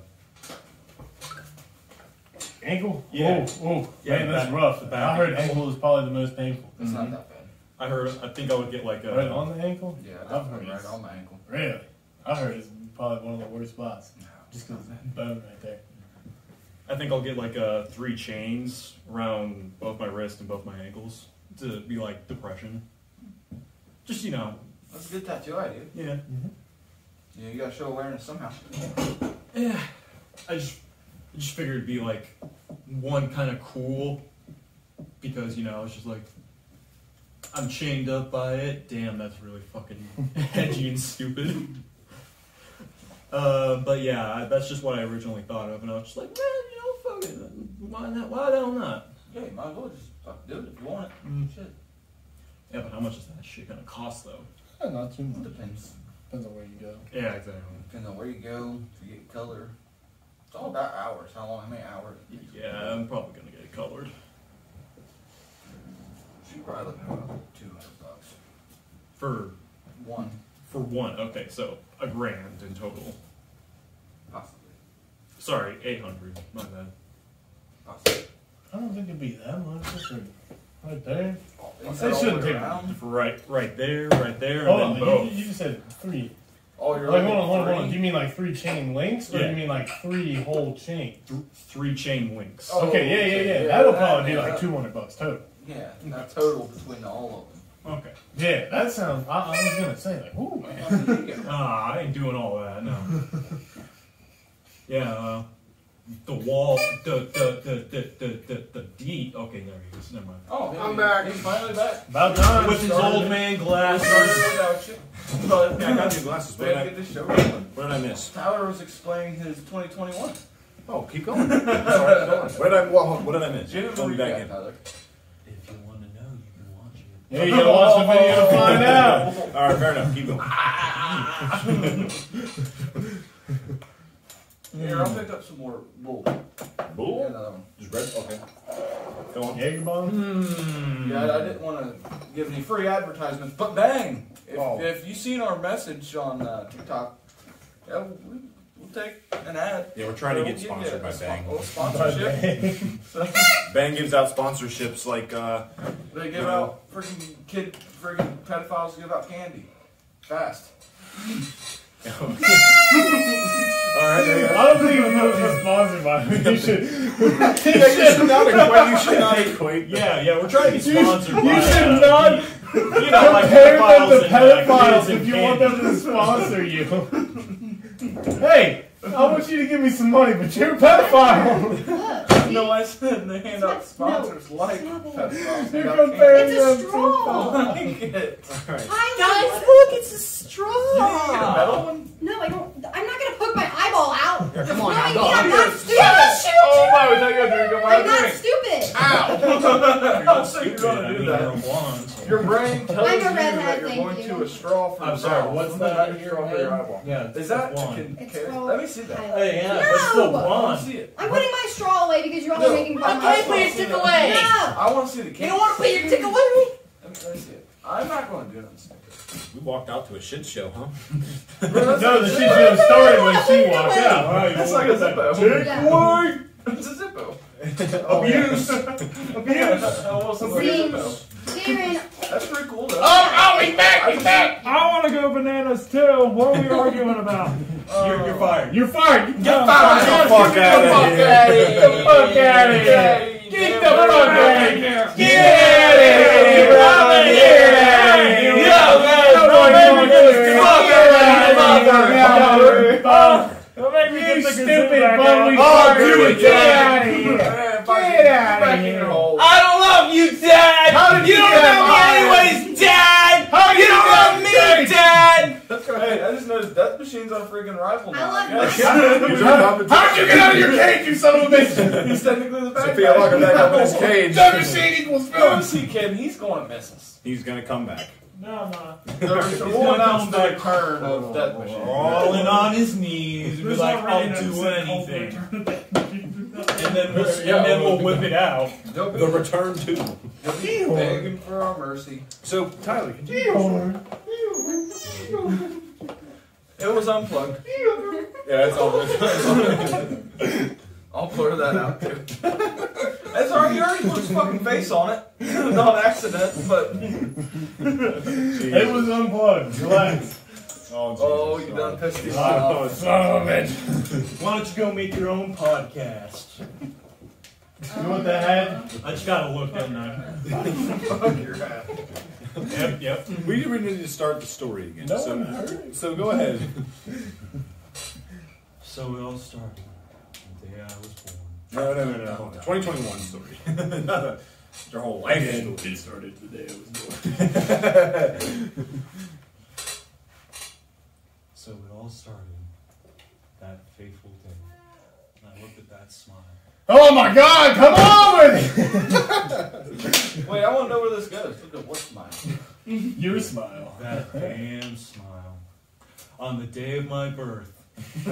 Ankle? Yeah. Oh, oh. Yeah, man, that's back- rough. the back I heard ankle. ankle is probably the most painful. It's Mhm. not that bad. I heard. I think I would get like a Right on the ankle? Yeah, I've heard right on my ankle. Really? I heard it's probably one of the worst spots. No, Just because it's bone right there. I think I'll get like uh, three chains around both my wrist and both my ankles to be like depression. Just you know, That's a good tattoo idea. yeah, Yeah, you gotta show awareness somehow. yeah. I just, I just figured it'd be like one kind of cool because you know it's just like I'm chained up by it. Damn, that's really fucking edgy and stupid. Uh, but yeah, I- that's just what I originally thought of, and I was just like, man, you know, fuck it, why not? Why the hell not? Yeah, you might as well just fuck do it if you want it. Mm. Shit. Yeah, but how much is that shit gonna cost though? Eh, Not too much. depends. Depends on where you go. Yeah, exactly. Depends on where you go, if you get color. It's all about hours. How long, how many hours? Yeah, I'm probably gonna get it colored. She probably look about two hundred bucks. For One, for one, okay, so a grand in total. possibly. Sorry, eight hundred. My bad. Possibly. I don't think it'd be that much. Just for right there. Is They shouldn't take- around? Right, right there, right there, and oh, then on, both. you, you just said three. Oh, you're Like, looking hold on, hold on, at hold on. Do you mean like three chain links, or do you mean like three whole chain? Th- three chain links. Oh, okay, yeah, yeah, yeah. yeah, That'll that- probably be like two hundred bucks total. Yeah, not total between all Okay. Yeah, that sounds. I, I was gonna say like, ooh, man. of them. There you go. Ah, I ain't doing all that. No. yeah. Uh, the wall, the the the the the the, the D. Okay, there he is. Never mind. Oh, I'm back. He's finally back. About time. With his old man glasses. Started. But Yeah, I got new glasses. we What did I, get this show rolling. what did I miss? Tyler was explaining his 2021. Oh, keep going. Sorry, go on. What did I? What, what did I miss? Give him a Fill back recap, in. Tyler. If you want to know, you can watch it. Yeah, you gotta watch the video to find out. All right, fair enough. Keep going. Here, I'll pick up some more bull. Get Bull. another one. Just red. Okay. Go on. Jaeger bomb. Hmm. Yeah, I, I didn't want to give any free advertisements, but bang! If, Oh. if you seen our message on uh, TikTok, yeah, we, we'll take an ad. Yeah, we're trying to We'll get sponsored by Bang. little sponsorship. So, Bang gives out sponsorships like. uh they give out freaking kid, freaking pedophiles give out candy. Fast. All right. There you go. I don't think it was he's sponsored by me. You should. You should not equate. You should not equate. Yeah, yeah, we're trying to get sponsored by. You should uh, not You know, like compare them pedophiles to and, uh, pedophiles kids if you want them to sponsor you. Hey, I want you to give me some money, but you're a pedophile. Look, No, I said they hand out No, sponsors like stop it. pedophiles. You're Hand out comparing It's a straw. candy. I like it. All right. Tyler, look, it's a You straw. a metal one? no, I don't. I'm not gonna poke my eyeball out. Yeah, come on no, now, I go mean. I'm not stupid. Oh my, we take a drink of my I'm not drink. stupid. Ow! so you're gonna I do mean, that. you're. Your brain tells I'm a you that you're going you. to a straw for I'm sorry, what's that a in your straw your eyeball. Yeah, Is that blonde. can, It's can, called Let me see that. Hey, yeah, No! but still I want blonde. to see it. I'm putting my straw away because you're all No. making fun of Okay, my please, straw. take away. No. I want to see the cake. You don't want to put your tick away? Let me, let me see it. I'm not going to do it. We walked out to a shit show, huh? No, the shit should have started when she walked out. All right, It's like a Zippo. Yeah. It's a Zippo. Abuse. Abuse. Almost like a Seems- That's pretty cool though. oh, he's back! He's back. I want to go bananas too. What are we arguing about? You're, you're fired. You're fired. Get No, Get the fuck out of here. Get the fuck out of here. Get the fuck out of here. Get out of here. Get out of here. Don't make me You get the stupid gazoo back bum. Fired. Get out of here. Get Get outta back in here. I don't love you, Dad. How did you you don't get know me fired? anyways, Dad. How You don't love me, Dad. Hey, I just noticed Death Machine's our freaking rival now. I love guess. He's. How'd you get out of your cage, you son of a bitch? He's technically the bad Sophia guy. Walker back up in his cage. That machine equals No, film. see, kid, he's going to miss us. He's gonna come back. No, I'm not. So we'll announce the return of Death Machine. Falling on his knees, be like, I'll do anything, Return of the- and then we'll, Yeah, and then we'll we'll whip it out. They'll be, The return to. they'll be begging for our mercy. So Tyler, can you? Eeyore. It was unplugged. Yeah, that's all. I'll blur that out too. That's already, you already put his fucking face on it. Not accident, but It was unplugged. Relax. Oh, oh, you done Christ. pissed me Oh, off. son of a bitch. Why don't you go make your own podcast? You know what that had? I just gotta look, didn't I? Fuck your ass. Yep, yep. We really need to start the story again. No so, one heard. so go ahead. So it all started the day I was born. No, no, no, no. 2021 story. Not a, your whole life story. It started the day I was born. So all started that fateful day. And I looked at that smile. Oh my god, come on with Wait, I want to know where this goes. Look at what's mine. it! Your smile. That damn smile. On the day of my birth.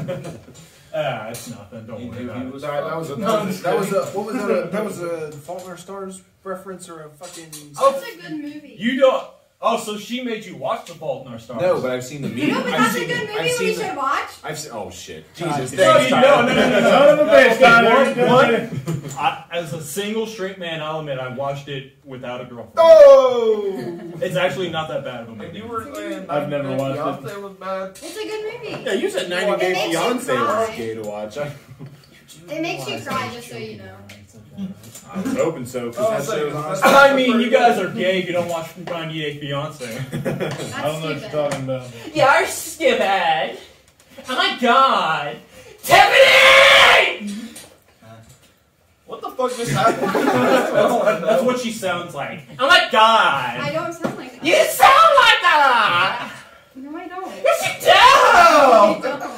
ah, it's nothing. Don't You worry knew about he it. was Sorry, that was a, No, that was, that was a what was that? A, that was a Fault in Our Stars reference or a fucking. Oh, it's a good movie. You don't. Oh, so she made you watch The Fault in Our Stars? No, but I've seen the meme. no, but I've that's a seen good movie I've we seen should the, watch. I've seen. Oh shit! Jesus, no, thanks, you- Tyler. no, no, no, no, Son of a bitch, Okay, Tyler. one- one- I, as a single straight man, I'll admit I watched it without a girlfriend. Oh! It's actually not that bad of a movie. you were saying I've never watched it. Beyonce was bad. It's a good movie. Yeah, you said 90 It Day makes you Fiance was cry. gay to watch. It makes you cry, just so you know. I was hoping so because Oh, that so- show's. I mean, you guys are gay if you don't watch 90 Day Fiance. I don't know what you're talking about. You're stupid. Oh my god. Tiffany! What the fuck just happened? That's, that's what she sounds like. Oh my god. I god. don't sound like that. You sound like that! No, I don't. Yes, you do! I don't.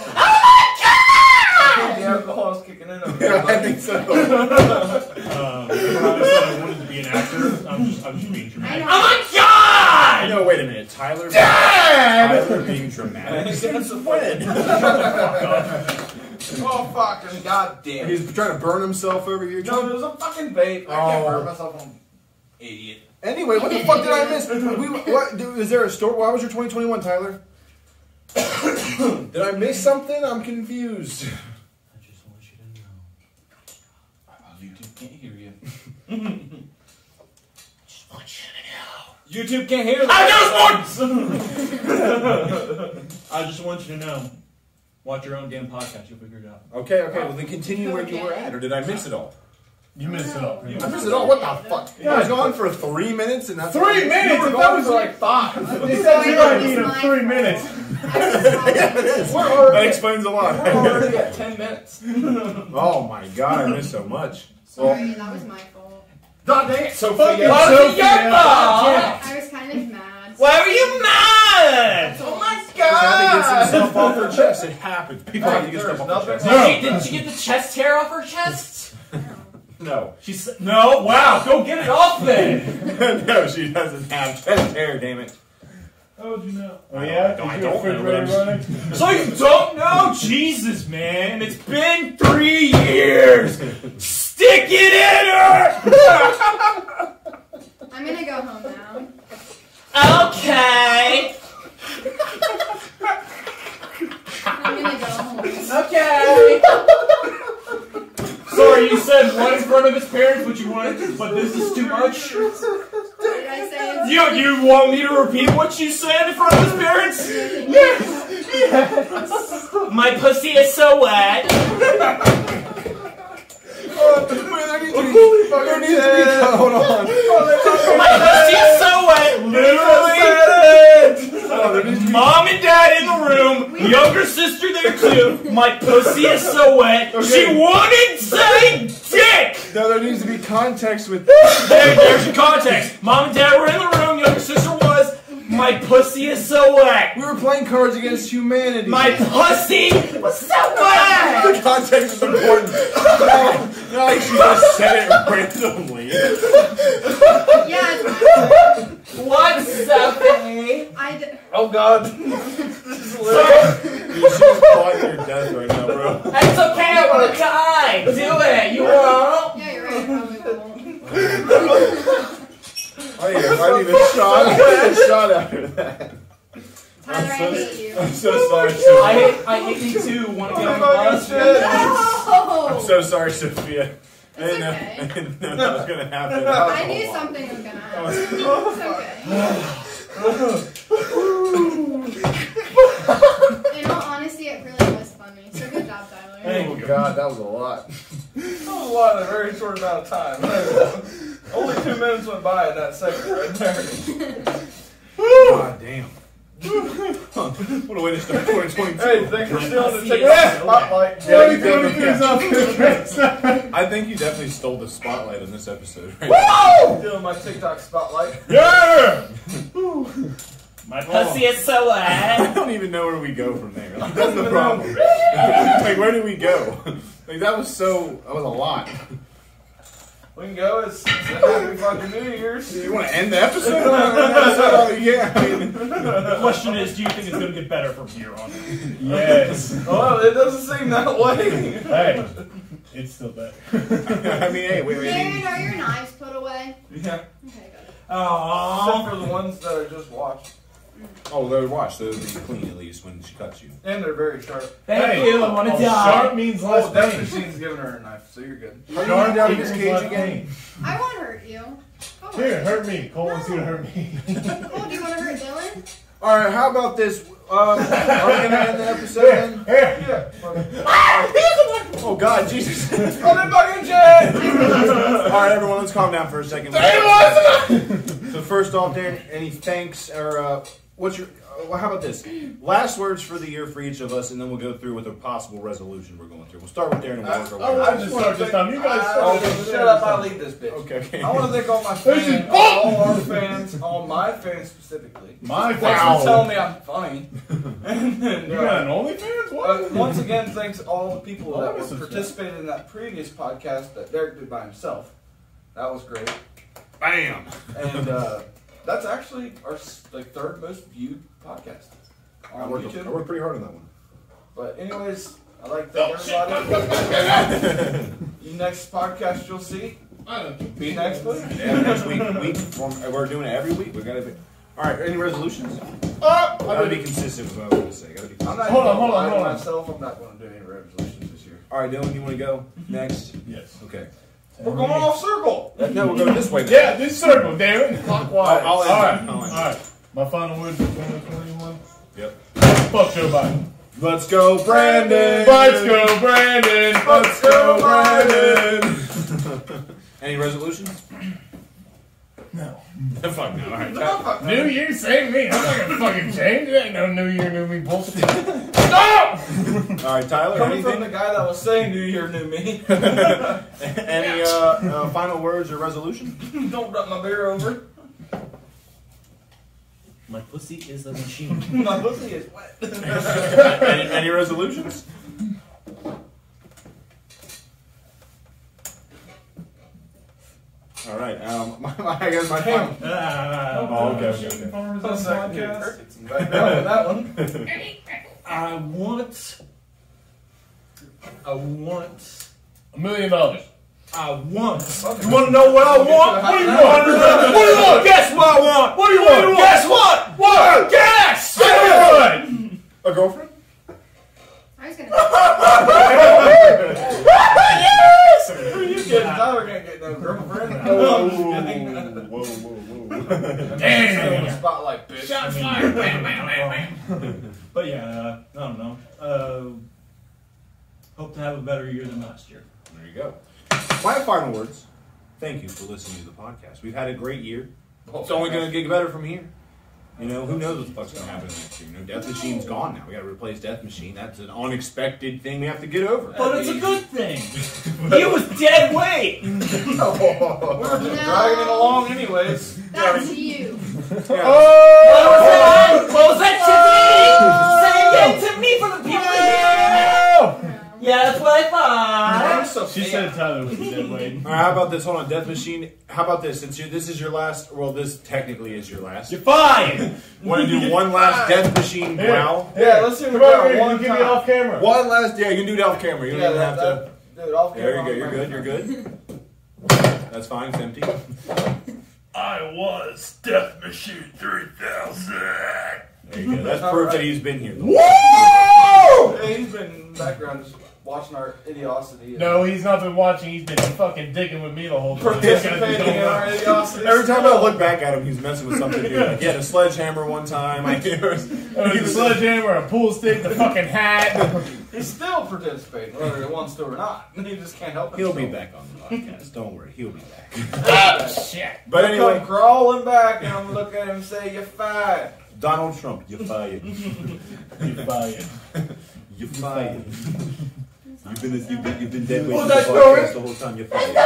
Oh my alcohol's kicking in Yeah, I think so. god! Um, I said I wanted to be an actor. I'm just, I'm just being dramatic. know. Oh my god! No, wait a minute. Tyler. Dad! Tyler being dramatic. That's a When? Oh fucking goddamn! He's trying to burn himself over here. No, it was a fucking vape. I can't Oh. burn myself on idiot. Anyway, what the fuck did I miss? We, what, dude, is there a story? Why was your 2021, Tyler? did I miss something? I'm confused. I just want you to know. YouTube can't hear you. I just want you to know. YouTube can't hear I just want. I just want you to know. Watch your own damn podcast. You'll figure it out. Okay, okay. Well, then continue where you were at, or did I miss it all? You missed it all. You I missed it all. What the fuck? I was gone for three minutes, and that's Three minutes? You were If that was for like five. They said you Sorry, need that of was three minutes. yeah, it is. That explains a lot. We're already at ten minutes. oh my god, I missed so much. Sorry, that was my fault. God dang it, Sophia! Fucking Why was it Sophia. your fault? I was kind of mad. Why were you mad? Oh my She had to get some stuff off her chest. It happens. People have to get stuff off their nothing- chest. No. Did, she, did she get the chest hair off her chest? No. She said, no. Wow, go get it off then. no, she doesn't have chest hair, damn it. How would you know? Oh yeah? I Is don't your know, but I'm- running? so you don't know? Jesus, man. It's been three years. Stick it in her. I'm gonna go home now. Okay. I'm gonna go home. Okay. Sorry, you said one in front of his parents, but you wanted, but this is too much. What did I say? It's- You you want me to repeat what you said in front of his parents? Yes. Yes! My pussy is so wet. there needs to be, there needs to be, hold on. My pussy is so wet. Literally. Oh, there needs to be, Mom and dad in the room. Younger sister there too. My pussy is so wet. She Okay. wouldn't say dick. No, there needs to be context with. There, there's your context. Mom and dad were in the room. Younger sister. My pussy is so wet. We were playing Cards Against Humanity. My pussy was so wet. the context is important. no, no, like she just said it randomly. Yeah, it's my What, Stephanie? I d- Oh god. Sorry. Dude, she was plotting your death right now, bro. It's okay. I want to die. Do it. You won't. yeah, you're right. I probably won't. I need, a- I need a shot. I need a shot after that. Tyler, I so- hate you. I'm so sorry, I Sophia. hate, I hate you too. Want to get on the bus? I'm so sorry, Sophia. I It's didn't, know, okay. I didn't know that was gonna happen. I knew something was gonna happen. It's okay. In all honesty, it really was funny. So good job, Tyler. Thank Oh you. god, that was a lot. That was a lot in a very short amount of time. Only two minutes went by in that second right there. God damn. what a way to start 2022. Hey, thanks for stealing the TikTok spotlight. Yeah, you definitely- years off the I think you definitely stole the spotlight in this episode. Right? Stealing my TikTok spotlight. Yeah! My pussy is so I don't even know where we go from there. Like, that's the problem. like, where do we go? Like, that was so. That was a lot. We can go. It's, it's a happy fucking New Year's. You want to end the episode? Oh, yeah. I mean, The question is, do you think it's going to get better from here on? Yes. Well, it doesn't seem that way. Hey, it's still better. I mean, hey, wait, wait. Darren, are your knives put away? Yeah. Okay, good. Aww. Except for the ones that I just washed. Oh, they're washed. They'll be clean at least when she cuts you. And they're very sharp. Thank Hey, you. I want to oh, die. Sharp means less Oh, that pain. machine's giving her a knife, so you're good. Are you Sharp down in equals this cage again? I won't hurt you. Go Here, on. hurt me. Cole wants you to hurt me. Oh, do you want to hurt Dylan? All right, how about this? Um, are we gonna end the episode Here, then? Yeah. Oh God, Jesus! All I'm in fucking jail! right, everyone, let's calm down for a second. So first off, Darren, any thanks or uh, what's your? Uh, well, how about this? Last words for the year for each of us, and then we'll go through with a possible resolution we're going through. We'll start with Darren and we'll work our I way. want to start this time. You guys Oh, started. shut up, I'll leave this bitch. Okay, okay. I want to thank all my fans, all our fans, all my fans specifically. My Thanks wow. telling me I'm funny. and, then, You uh, got an OnlyFans? Uh, What? once again, thanks all the people Oh, that that were participated in that previous podcast that Derek did by himself. That was great, Bam! and uh, that's actually our like third most viewed podcast I on worked, I YouTube. worked pretty hard on that one. But anyways, I like to thank everybody. you next podcast you'll see. Be next week. Yeah, next week, week from, we're doing it every week. We gotta be. All right, any resolutions? Oh, I gotta be consistent with what I was gonna say. Gotta be I'm not Hold on, hold on, gonna hold on. myself. I'm not going to do any resolutions this year. All right, Dylan, you want to go next? Yes. Okay. We're going off circle. No, we're going this way. Now. Yeah, this circle, damn it. Clockwise. I'll, All end right, it. all I'll end it. right. My final words for 2021. Yep. Fuck Joe Biden. Let's go, Brandon. Let's go, Brandon. Let's go, Brandon. Any resolutions? No. Fuck no. All right. New Year, same me. I'm not gonna fucking change. It ain't no New Year, new me bullshit. Stop! All right, Tyler. Coming from the guy that was saying New Year, New Me. Any uh, uh, final words or resolution? Don't rub my beer over. My pussy is a machine. My pussy is wet. any, any resolutions? All right. Um, my, my, I guess my final. Ah, Oh, okay, okay, okay. Farmers on second. podcast. Perfect. Some background on that one. I want. I want. A million dollars. I want. Okay. You want to know what I want? What do you want? What do you want? Guess what I want? What do you want? Guess what? What? Guess! Everyone! A girlfriend? I was gonna. Who you kidding? Tyler can't get no girlfriend. Whoa, I'm just kidding. whoa, whoa, whoa. Damn! Spotlight, bitch. Shots fired! Bam, bam, bam, bam. But yeah, uh, I don't know. Uh, hope to have a better year than last year. There you go. My final words. Thank you for listening to the podcast. We've had a great year. It's only going to get better from here. You know, who knows what the fuck's going to happen next year? You know, Death Machine's gone now. We got to replace Death Machine. That's an unexpected thing we have to get over. But it's a good thing. he was dead weight. We're just dragging it along anyways. That's you. Oh! What was that? What was that Yeah, that's what I thought. I'm so She said Tyler was the dead weight. All right, how about this? Hold on, Death Machine. How about this? Since you, this is your last, well, this technically is your last. You're fine. Want to do one last Death Machine Here. growl? Yeah, let's see if we Come over here. one You give me time. off camera. One last. Yeah, you can do it off camera. You don't Yeah, even that, have to. that, dude, off camera. There you go. You're good. You're good. That's fine. It's empty. I was Death Machine 3000. There There you go. That's proof that he's been here. Hey, he's been in the background just watching our idiocity. No, he's not been watching. He's been fucking digging with me the whole time. Participating in our idiocity. Every time I look back at him, he's messing with something new. Like, he had a sledgehammer one time. I he was, Oh, the sledgehammer, a pool stick, the fucking hat. He's still participating, whether he wants to or not. He just can't help he'll be back on the podcast. Don't worry, he'll be back. ah, shit. But He'll anyway, come crawling back, and I'm gonna at him and say, "You're fired." Donald Trump, you're fired. you're fired. You're fired. You've been you've been you've been dead weight Oh, to the that's podcast the whole time. You're fired. No.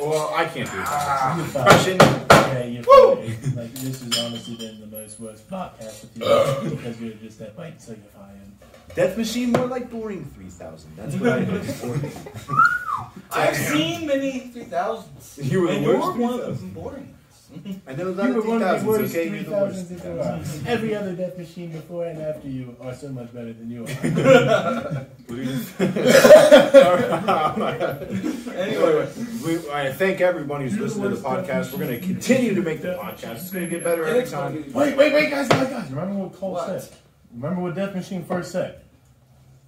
Well, I can't do it. Ah. You're fired. Impression. Yeah, you're fired. Like, this has honestly been the most worst podcast with you because you're just that bite, so you're fired. Death Machine, more like boring 3000. That's what I heard. I've seen many 3000s. You were the and worst you're one of the boring ones. I know a You were of one of the worst okay? You're the worst. 3000s there are. Every other death machine before and after you are so much better than you are. Anyway, We, I thank everyone who's listening to the podcast. We're going to continue to make the podcast. It's going to get better every time. wait, wait, wait, guys, guys, guys. Remember what Cole What? said? Remember what Death Machine first said?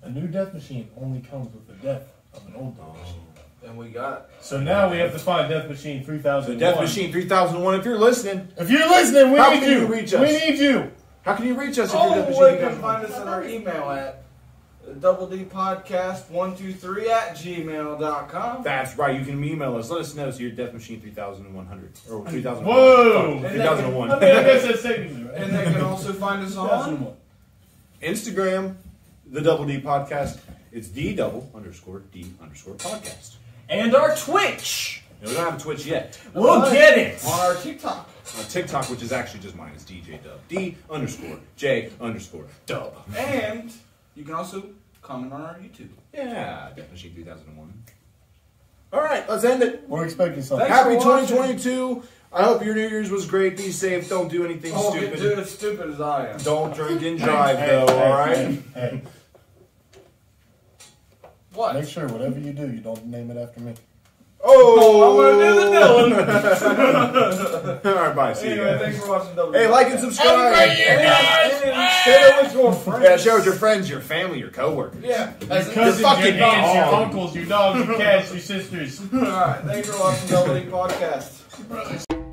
A new Death Machine only comes with the death of an old Death Machine. And we got So now we have to find Death Machine 3001. The Death Machine 3001, if you're listening, If you're listening, we How need can you. you reach us? We need you. how can you reach us if you're Death Oh, Machine you can find us at our email at double D podcast one two three at gmail.com. That's right. You can email us. Let us know. So you're Death Machine 3100 or 3001. Whoa. And 2001. I mean, I guess that's technically right. And they can also find us on Instagram, the Double D Podcast. It's D double underscore D underscore podcast. And our Twitch. No, we don't have a Twitch yet. We'll get it. on our TikTok. On TikTok, which is actually just mine, is DJ Dub. D underscore J underscore Dub. And you can also comment on our YouTube. Yeah, definitely Machine 3001. All right, let's end it. We're expecting something. Thanks Happy for watching. 2022. I hope your New Year's was great. Be safe. Don't do anything Oh, get stupid. dude as stupid as I am. Don't drink and drive, Hey, though, hey, all right? Hey, hey, What? make sure whatever you do, you don't name it after me. Oh, I'm gonna do the Dylan. all right, bye. See you anyway, guys. thanks for watching. Double Hey, like and Podcast. subscribe. And- and Share it with your friends. Yeah, share with your friends, your family, your coworkers. Yeah. Your That's cousins, fucking your aunts, your uncles, your dogs, your cats, your sisters. All right. Thanks for watching Double D Podcast.